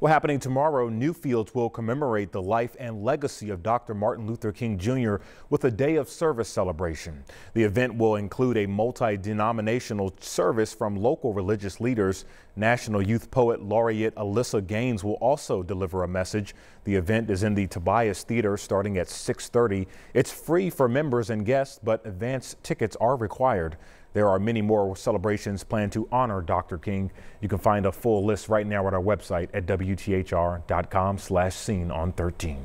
Well, happening tomorrow, Newfields will commemorate the life and legacy of Dr. Martin Luther King Jr. with a day of service celebration. The event will include a multi-denominational service from local religious leaders. National Youth Poet Laureate Alyssa Gaines will also deliver a message. The event is in the Tobias Theater starting at 6.30. It's free for members and guests, but advance tickets are required. There are many more celebrations planned to honor Dr. King. You can find a full list right now at our website at WTHR.com slash seen on 13.